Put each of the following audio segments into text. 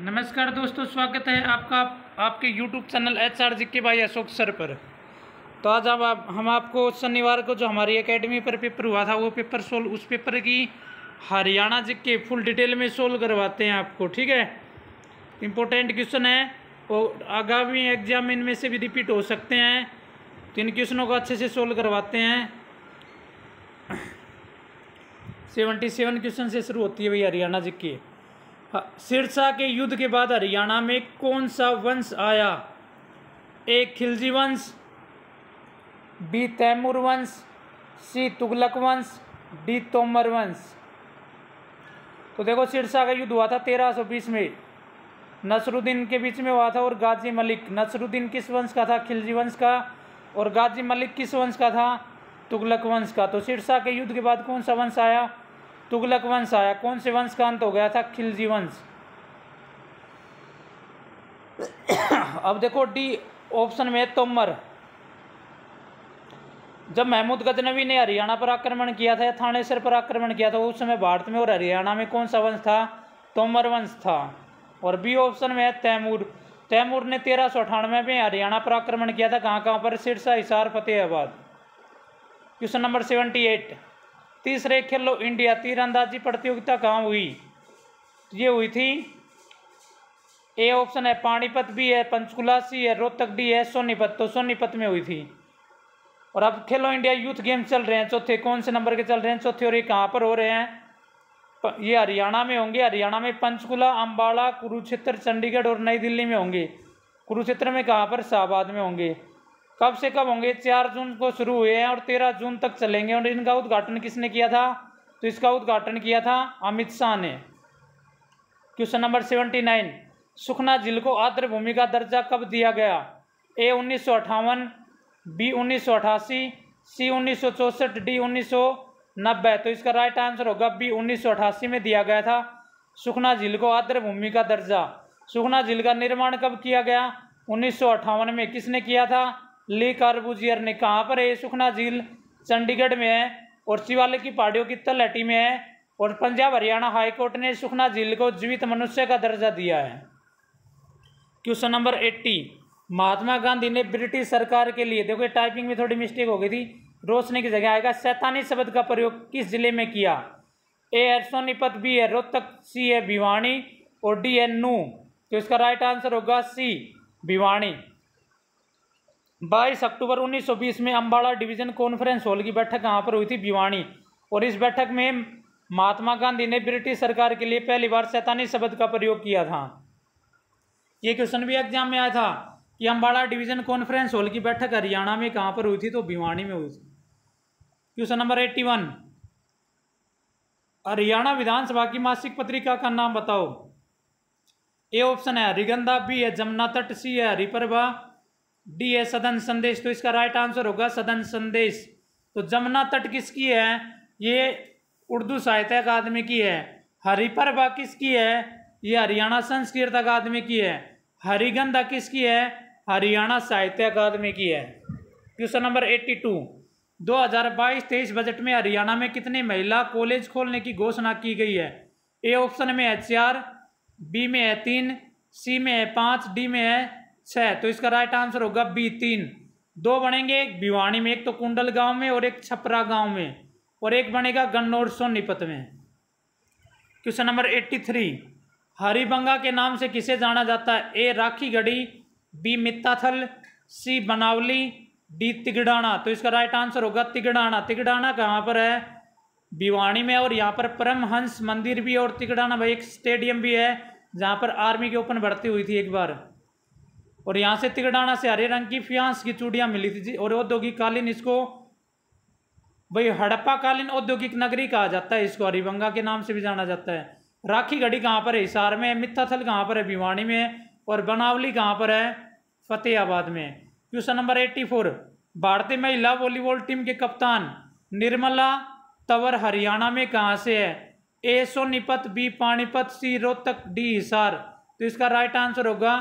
नमस्कार दोस्तों, स्वागत है आपका, आपके YouTube channel H R G के भाई अशोक सर पर। तो आज अब आप, हम आपको शनिवार को जो हमारी एकेडमी पर पेपर हुआ था, वो पेपर सोल्व उस पेपर की हरियाणा जी के फुल डिटेल में सोल्व करवाते हैं आपको, ठीक है? इम्पोर्टेंट क्वेश्चन है और आगामी एग्ज़ाम इनमें से भी रिपीट हो सकते हैं। तो इन क्वेश्चनों को अच्छे से सोल्व करवाते हैं। सेवेंटी सेवन क्वेश्चन से शुरू होती है भाई हरियाणा जी की सिरसा के युद्ध के बाद हरियाणा में कौन सा वंश आया? ए, खिलजी वंश, बी, तैमूर वंश, सी, तुगलक वंश, डी, तोमर वंश। तो देखो, सिरसा का युद्ध हुआ था तेरह सौ बीस में। नसरुद्दीन के बीच में हुआ था और गाजी मलिक। नसरुद्दीन किस वंश का था? खिलजी वंश का। और गाजी मलिक किस वंश का था? तुगलक वंश का। तो सिरसा के युद्ध के बाद कौन सा वंश आया? तुगलक वंश आया। कौन से वंश का अंत हो गया था? खिलजी वंश। अब देखो डी ऑप्शन में तोमर। जब महमूद गजनवी ने हरियाणा पर आक्रमण किया था या थानेसर पर आक्रमण किया था, उस समय भारत में और हरियाणा में कौन सा वंश था? तोमर वंश था। और बी ऑप्शन में है तैमूर। तैमूर ने तेरह सौ अठानवे में हरियाणा पर आक्रमण किया था। कहाँ कहाँ पर? Sirsa, Hisar, Fatehabad. Question number seventy eight. तीसरे खेलो इंडिया तीरंदाजी प्रतियोगिता कहाँ हुई? ये हुई थी। ए ऑप्शन है पानीपत भी है पंचकुला, सी है रोहतक, डी है सोनीपत तो सोनीपत में हुई थी। और अब खेलो इंडिया यूथ गेम चल रहे हैं, चौथे कौन से नंबर के चल रहे हैं? चौथे और ये कहाँ पर हो रहे हैं? ये हरियाणा में होंगे। हरियाणा में पंचकुला अम्बाड़ा कुरुक्षेत्र, चंडीगढ़ और नई दिल्ली में होंगे। कुरुक्षेत्र में कहाँ पर? शाहबाद में होंगे। कब से कब होंगे? चार जून को शुरू हुए हैं और तेरह जून तक चलेंगे। और इनका उद्घाटन किसने किया था? तो इसका उद्घाटन किया था अमित शाह ने। Question number seventy nine. Sukhna झील को आर्द्र भूमि का दर्जा कब दिया गया? ए उन्नीस सौ अठावन बी उन्नीस सौ अठासी सी उन्नीस सौ चौंसठ, डी उन्नीस सौ नब्बे। तो इसका राइट आंसर होगा बी उन्नीस सौ अठासी में दिया गया था। सुखना झील को आर्द्र भूमि का दर्जा। सुखना झील का निर्माण कब किया गया? उन्नीस सौ अट्ठावन में। किसने किया था? ली कार्बूजियर ने कहाँ, पर है सुखना झील चंडीगढ़ में है और शिवालय की पहाड़ियों की तलहटी में है और पंजाब हरियाणा हाईकोर्ट ने सुखना झील को जीवित मनुष्य का दर्जा दिया है। Question number eighty, Mahatma Gandhi ने ब्रिटिश सरकार के लिए, देखो टाइपिंग में थोड़ी मिस्टेक हो गई थी, रोशनी की जगह आएगा, सैतानी शब्द का प्रयोग किस ज़िले में किया? ए है सोनीपत, बी है रोहतक, सी है भिवाणी और डी है नू। तो इसका राइट आंसर होगा सी, भिवानी। 22 अक्टूबर 1920 में अम्बाड़ा डिवीज़न कॉन्फ्रेंस हॉल की बैठक कहाँ पर हुई थी भिवानी। और इस बैठक में महात्मा गांधी ने ब्रिटिश सरकार के लिए पहली बार सैतानी शब्द का प्रयोग किया था। ये क्वेश्चन भी एग्ज़ाम में आया था कि अम्बाड़ा डिवीज़न कॉन्फ्रेंस हॉल की बैठक हरियाणा में कहाँ पर हुई थी तो भिवानी में हुई थी। Question number eighty one Haryana विधानसभा की मासिक पत्रिका का नाम बताओ। ए ऑप्शन है हरिगंधा बी है, जमुना तट, सी है, हरिप्रभा डी है सदन संदेश तो इसका राइट आंसर होगा सदन संदेश। तो जमुना तट किसकी है? ये उर्दू साहित्य अकादमी की है। हरिप्रभा किसकी है? ये हरियाणा संस्कृत अकादमी की है। हरिगंधा किसकी है? हरियाणा साहित्य अकादमी की है। क्वेश्चन नंबर एट्टी टू दो हज़ार बाईस तेईस बजट में हरियाणा में कितने महिला कॉलेज खोलने की घोषणा की गई है? ए ऑप्शन में है चार, बी में है तीन, सी में है पाँच, डी में है छः तो इसका राइट आंसर होगा बी तीन। दो बनेंगे एक भिवानी में, एक तो कुंडल गाँव में और एक छपरा गाँव में। और एक बनेगा गन्नौर सोनीपत में। Question number eighty three Haribanga के नाम से किसे जाना जाता है? A Rakhigarhi B Mitathal C Banawali D Tigrana. तो इसका राइट आंसर होगा तिगड़ाना। तिगड़ाना कहाँ पर है? भिवानी में और यहाँ पर परमहंस मंदिर भी और तिगड़ाना भाई एक स्टेडियम भी है, जहाँ पर आर्मी की ओपन भर्ती हुई थी एक बार। और यहाँ से तिगड़ाना से हरे रंग की फियांस की चूड़ियाँ मिली थी और औद्योगिक कालीन इसको भाई हड़प्पा कालीन औद्योगिक नगरी कहा जाता है, इसको हरिबंगा के नाम से भी जाना जाता है। राखी गढ़ी कहाँ पर है? हिसार में मित्ताथल कहाँ पर है? भिवानी में और बनावली कहाँ पर है? फतेहाबाद में क्वेश्चन नंबर एट्टी फोर। भारतीय महिला वॉलीबॉल टीम के कप्तान निर्मला तंवर हरियाणा में कहाँ से है? A Sonipat, B Panipat, C Rohtak, D Hisar. तो इसका राइट आंसर होगा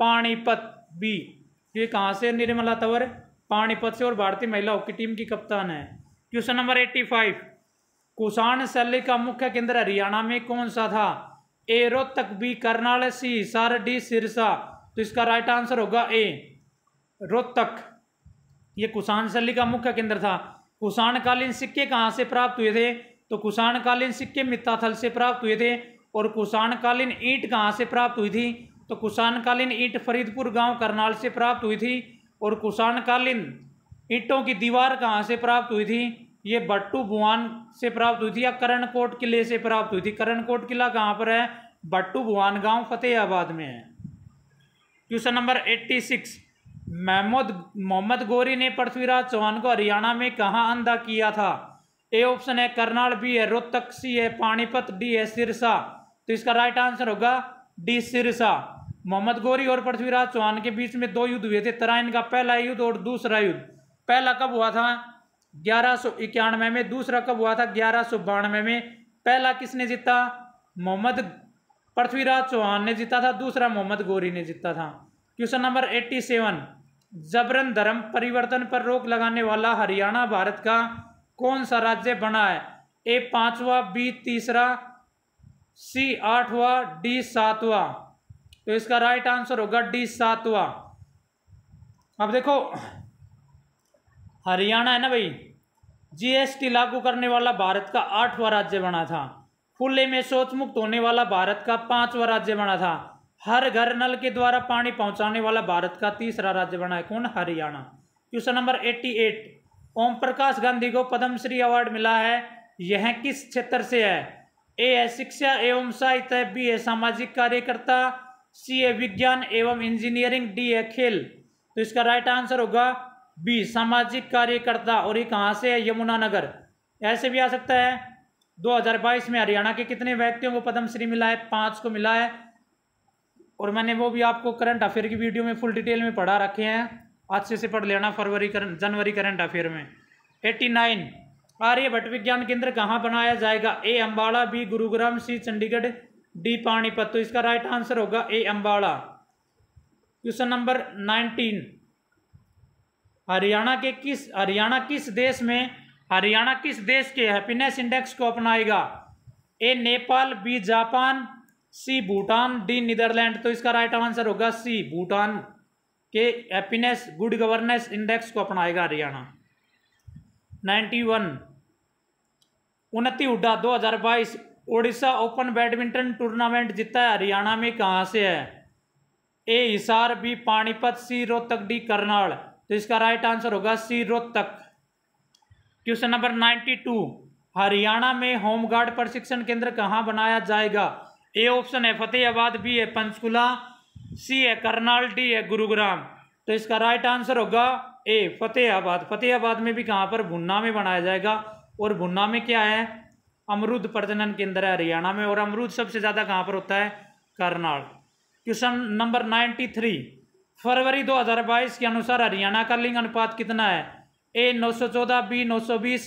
पानीपत बी। ये कहाँ से निर्मला तंवर? पानीपत से और भारतीय महिला हॉकी टीम की कप्तान है। Question number eighty five. Kushan शैली का मुख्य केंद्र हरियाणा में कौन सा था? A, Rohtak, B, Karnal, C, Hisar, D, Sirsa. तो इसका राइट आंसर होगा ए, रोहतक। ये कुषाण शैली का मुख्य केंद्र था। कुषाणकालीन सिक्के कहाँ से प्राप्त हुए थे? तो कुषाणकालीन सिक्के मित्ताथल से प्राप्त हुए थे और कुषाणकालीन ईंट कहाँ से प्राप्त हुई थी? तो कुषाणकालीन ईंट फरीदपुर गाँव करनाल से प्राप्त हुई थी और कुषाणकालीन ईंटों की दीवार कहाँ से प्राप्त हुई थी? ये बट्टू भुआन से प्राप्त हुई थी या करणकोट किले से प्राप्त हुई थी? करणकोट किला कहाँ पर है? बट्टू भुआन गाँव फतेहाबाद में है। Question number eighty six. Mahmud, Mohammad Ghori ने पृथ्वीराज चौहान को हरियाणा में कहाँ अंधा किया था? ए ऑप्शन है करनाल, बी है रोहतक, सी है पानीपत, डी है सिरसा। तो इसका राइट आंसर होगा डी सिरसा। मोहम्मद गौरी और पृथ्वीराज चौहान के बीच में दो युद्ध हुए थे। तराइन का पहला युद्ध और दूसरा युद्ध। पहला कब हुआ था? ग्यारह सौ इक्यानवे में। दूसरा कब हुआ था? ग्यारह सौ बानवे में। पहला किसने जीता? मोहम्मद पृथ्वीराज चौहान ने जीता था। दूसरा मोहम्मद गौरी ने जीता था। Question number eighty seven. जबरन धर्म परिवर्तन पर रोक लगाने वाला हरियाणा भारत का कौन सा राज्य बना है? ए पांचवा, बी तीसरा, सी आठवा, डी सातवा। तो इसका राइट आंसर होगा डी सातवा। अब देखो, हरियाणा है ना भाई? जीएसटी लागू करने वाला भारत का आठवां राज्य बना था। खुले में शौच मुक्त होने वाला भारत का पांचवा राज्य बना था। हर घर नल के द्वारा पानी पहुँचाने वाला भारत का तीसरा राज्य बना है कौन? Haryana. Question number eighty eight. Om Prakash Gandhi को पद्मश्री अवार्ड मिला है। यह किस क्षेत्र से है? ए है शिक्षा एवं साहित्य, बी है सामाजिक कार्यकर्ता सी है विज्ञान एवं इंजीनियरिंग डी है खेल। तो इसका राइट आंसर होगा बी, सामाजिक कार्यकर्ता। और ये कहाँ से है? यमुनानगर ऐसे भी आ सकता है। 2022 में हरियाणा के कितने व्यक्तियों को पद्मश्री मिला है? पाँच को मिला है। और मैंने वो भी आपको करंट अफेयर की वीडियो में फुल डिटेल में पढ़ा रखे हैं। अच्छे से पढ़ लेना, फरवरी करंट जनवरी करंट अफेयर में। एट्टी नाइन आर्यभट्ट विज्ञान केंद्र कहाँ बनाया जाएगा? A Ambala B, Gurugram, C, Chandigarh. D Panipat तो इसका राइट आंसर होगा A Ambala question number nineteen Haryana के किस, हरियाणा किस देश में, हरियाणा किस देश के हैप्पीनेस इंडेक्स को अपनाएगा? A Nepal B Japan C Bhutan D Netherlands तो इसका राइट आंसर होगा सी भूटान के हैप्पीनेस गुड गवर्नेंस इंडेक्स को अपनाएगा Haryana. Ninety one Unnati Hooda 2022 Odisha open badminton tournament जीता है, हरियाणा में कहाँ से है? A, Hisar, B, Panipat, C, Rohtak, D, Karnal. तो इसका राइट आंसर होगा C, Rohtak. Question number ninety two Haryana में होमगार्ड प्रशिक्षण केंद्र कहाँ बनाया जाएगा? ए ऑप्शन है फतेहाबाद, बी है पंचकुला, सी है करनाल, डी है गुरुग्राम। तो इसका राइट आंसर होगा ए, फतेहाबाद। फतेहाबाद में भी कहाँ पर भुन्ना में बनाया जाएगा? और भुन्ना में क्या है? अमरूद प्रजनन केंद्र है हरियाणा में और अमरूद सबसे ज़्यादा कहाँ पर होता है? Karnal. Question number ninety three फरवरी 2022 के अनुसार हरियाणा का लिंग अनुपात कितना है? ए 914 बी 920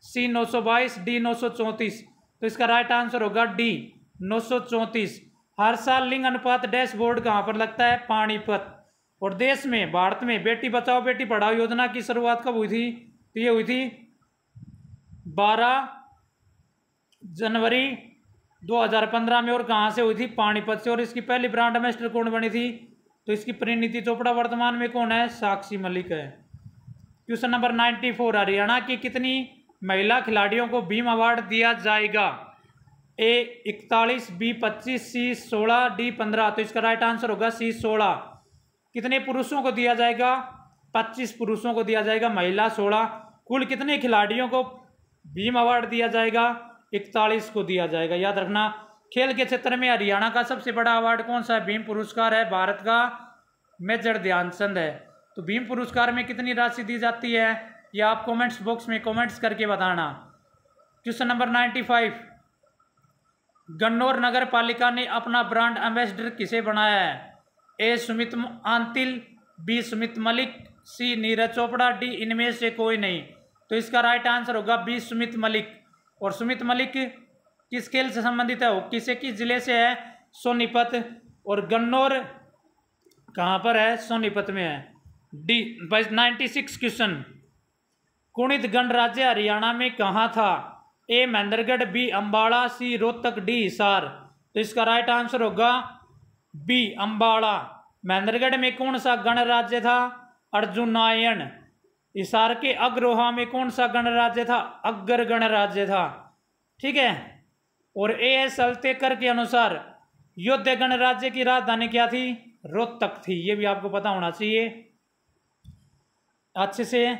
सी 922 डी 934 तो इसका राइट आंसर होगा डी 934 हर साल लिंग अनुपात डैशबोर्ड कहाँ पर लगता है? पानीपत। और देश में, भारत में, बेटी बचाओ बेटी पढ़ाओ योजना की शुरुआत कब हुई थी? तो ये हुई थी 12 जनवरी 2015 में और कहाँ से हुई थी? पानीपत से। और इसकी पहली ब्रांड एम्बेसडर कौन बनी थी? तो इसकी परिणीति चोपड़ा वर्तमान में कौन है? साक्षी मलिक है। क्वेश्चन नंबर 94 हरियाणा की कितनी महिला खिलाड़ियों को भीम अवार्ड दिया जाएगा? ए, इकतालीस, बी, पच्चीस, सी, सोलह, डी, पंद्रह। तो इसका राइट आंसर होगा सी, सोलह। कितने पुरुषों को दिया जाएगा? पच्चीस पुरुषों को दिया जाएगा, महिला सोलह। कुल कितने खिलाड़ियों को भीम अवार्ड दिया जाएगा? इकतालीस को दिया जाएगा। याद रखना, खेल के क्षेत्र में हरियाणा का सबसे बड़ा अवार्ड कौन सा है? भीम पुरस्कार है, भारत का मेजर ध्यानचंद है। तो भीम पुरस्कार में कितनी राशि दी जाती है? ये आप कमेंट्स बॉक्स में कमेंट्स करके बताना। Question number ninety five Gannaur नगर पालिका ने अपना ब्रांड एम्बेसडर किसे बनाया है? A Sumit Antil B Sumit Malik C Neeraj Chopra D इनमें से कोई नहीं। तो इसका राइट आंसर होगा बी सुमित मलिक। और सुमित मलिक किस खेल से संबंधित है? वो किसे किस ज़िले से है? सोनीपत। और गन्नौर कहाँ पर है? सोनीपत में है। डी नाइन्टी सिक्स क्वेश्चन कुणित गणराज्य हरियाणा में कहाँ था? A, Mahendragarh, B Ambala C, Rohtak, D, Hisar. तो इसका राइट आंसर होगा बी अम्बाड़ा महेंद्रगढ़ में कौन सा गणराज्य था? अर्जुनायण इसार के अग्रोहा में कौन सा गणराज्य था? अग्र गणराज्य था। ठीक है? और ए एस अल्तेकर के अनुसार युद्ध गणराज्य की राजधानी क्या थी? रोहतक थी। ये भी आपको पता होना चाहिए। अच्छे से।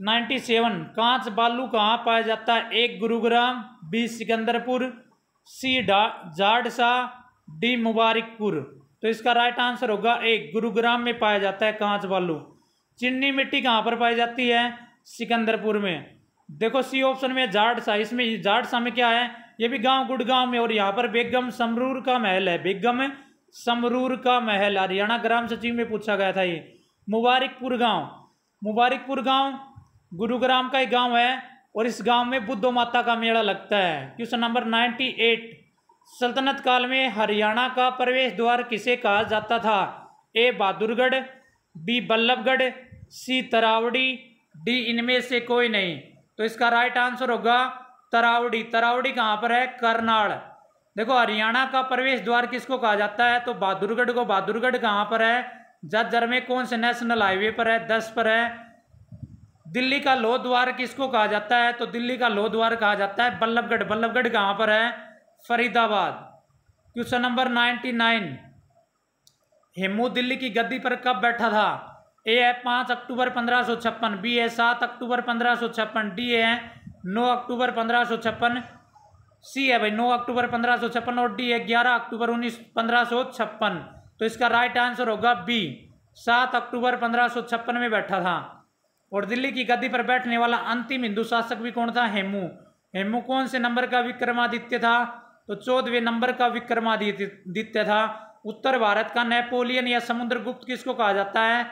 97 कांच बालू कहाँ पाया जाता है? एक गुरुग्राम, बी सिकंदरपुर, सी डा जाडसा, डी मुबारकपुर। तो इसका राइट आंसर होगा एक गुरुग्राम में पाया जाता है कांच बालू। चिन्नी मिट्टी कहाँ पर पाई जाती है? सिकंदरपुर में। देखो सी ऑप्शन में जाडसा इसमें जाडसा में क्या है? ये भी गाँव गुड़गांव में, और यहाँ पर बेगम समरूर का महल है। बेगम समरूर का महल, हरियाणा ग्राम सचिव में पूछा गया था ये। मुबारकपुर गाँव। मुबारकपुर गाँव, गुरुग्राम का एक गाँव है, और इस गाँव में बुद्ध माता का मेला लगता है। Question number ninety eight. सल्तनत काल में हरियाणा का प्रवेश द्वार किसे कहा जाता था? A Bahadurgarh B, Ballabhgarh, C, Taraori, D, इनमें से कोई नहीं। तो इसका राइट आंसर होगा तरावड़ी। तरावड़ी कहाँ पर है? करनाल। देखो, हरियाणा का प्रवेश द्वार किसको कहा जाता है? तो बहादुरगढ़ को। बहादुरगढ़ कहाँ पर है? जज्जर में कौन से नेशनल हाईवे पर है? दस पर है। दिल्ली का लोह द्वार किसको कहा जाता है? तो दिल्ली का लोह द्वार कहा जाता है बल्लभगढ़। बल्लभगढ़ कहाँ पर है? Faridabad. Question number ninety nine. Hemu Delhi की गद्दी पर कब बैठा था? ए है पाँच अक्टूबर पंद्रह सौ छप्पन, बी है सात अक्टूबर पंद्रह सौ छप्पन, डी है नौ अक्टूबर पंद्रह सौ छप्पन, सी है भाई नौ अक्टूबर पंद्रह सौ छप्पन और डी है ग्यारह अक्टूबर उन्नीस पंद्रह सौ छप्पन। तो इसका राइट आंसर होगा बी सात अक्टूबर पंद्रह सौ छप्पन में बैठा था। और दिल्ली की गद्दी पर बैठने वाला अंतिम हिंदू शासक भी कौन था? हेमू। हेमू कौन से नंबर का विक्रमादित्य था? तो चौदहवें नंबर का विक्रमादित्य था। उत्तर भारत का नेपोलियन या समुद्रगुप्त किसको कहा जाता है?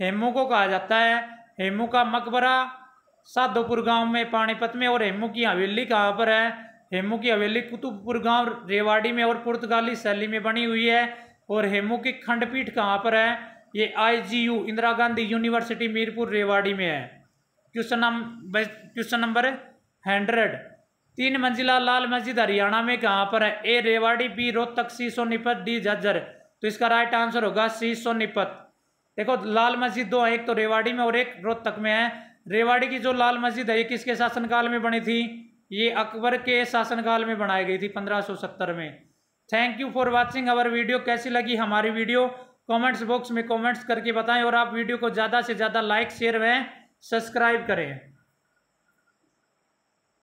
हेमू को कहा जाता है। हेमू का मकबरा साधोपुर गाँव में, पानीपत में और हेमू की हवेली कहाँ पर है? हेमू की हवेली कुतुबपुर गाँव, रेवाड़ी में और पुर्तगाली शैली में बनी हुई है। और हेमू की खंडपीठ कहाँ पर है? ये आईजीयू इंदिरा गांधी यूनिवर्सिटी, मीरपुर, रेवाड़ी में है। Question number question number hundred. तीन मंजिला लाल मस्जिद हरियाणा में कहाँ पर है? A, Rewari, B, Rohtak, C, Sonipat, D, Jhajjar. तो इसका राइट आंसर होगा सी, सोनीपत। देखो, लाल मस्जिद दो है, एक तो रेवाड़ी में और एक रोहतक में है। रेवाड़ी की जो लाल मस्जिद है, ये किसके शासनकाल में बनी थी? ये अकबर के शासनकाल में बनाई गई थी 1570 में। Thank you for watching our video कैसी लगी हमारी वीडियो कमेंट्स बॉक्स में कमेंट्स करके बताएँ और आप वीडियो को ज़्यादा से ज़्यादा लाइक शेयर व सब्सक्राइब करें।